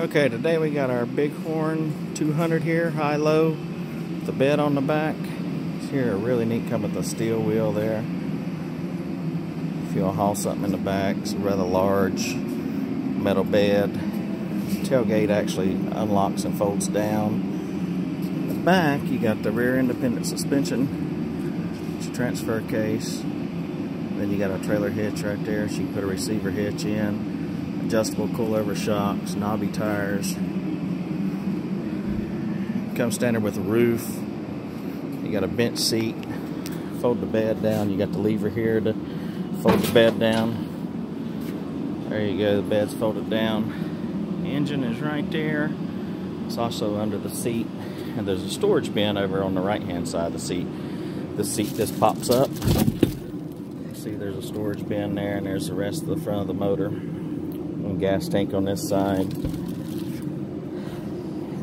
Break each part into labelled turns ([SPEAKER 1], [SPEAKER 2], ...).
[SPEAKER 1] Okay, today we got our Bighorn 200 here, high-low, the bed on the back. It's here, really neat come with the steel wheel there. If you'll haul something in the back, it's a rather large metal bed. Tailgate actually unlocks and folds down. In the back, you got the rear independent suspension, it's a transfer case. Then you got a trailer hitch right there, so you can put a receiver hitch in adjustable coilover shocks, knobby tires. Comes standard with a roof. You got a bench seat. Fold the bed down. You got the lever here to fold the bed down. There you go. The bed's folded down. Engine is right there. It's also under the seat. And there's a storage bin over on the right hand side of the seat. The seat just pops up. See there's a storage bin there and there's the rest of the front of the motor gas tank on this side.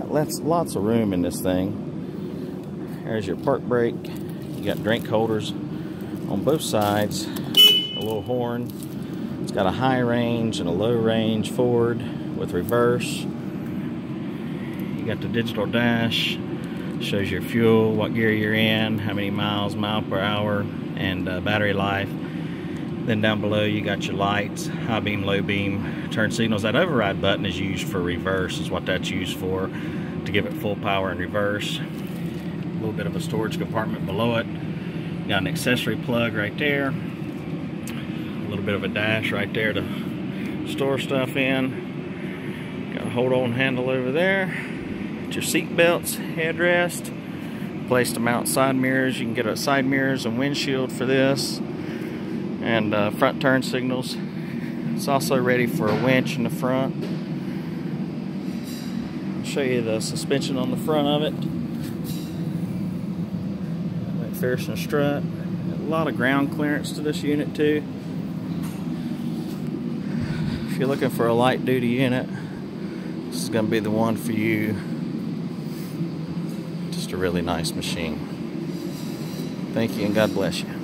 [SPEAKER 1] Lots, lots of room in this thing. There's your park brake. You got drink holders on both sides. A little horn. It's got a high range and a low range forward with reverse. You got the digital dash. Shows your fuel, what gear you're in, how many miles, mile per hour, and uh, battery life. Then down below you got your lights, high beam, low beam, turn signals. That override button is used for reverse is what that's used for, to give it full power in reverse. A little bit of a storage compartment below it. Got an accessory plug right there. A little bit of a dash right there to store stuff in. Got a hold on handle over there. Got your seat belts, headrest. Place to mount side mirrors. You can get a side mirrors and windshield for this and uh, front turn signals. It's also ready for a winch in the front. I'll show you the suspension on the front of it. MacPherson strut. A lot of ground clearance to this unit too. If you're looking for a light duty unit, this is going to be the one for you. Just a really nice machine. Thank you and God bless you.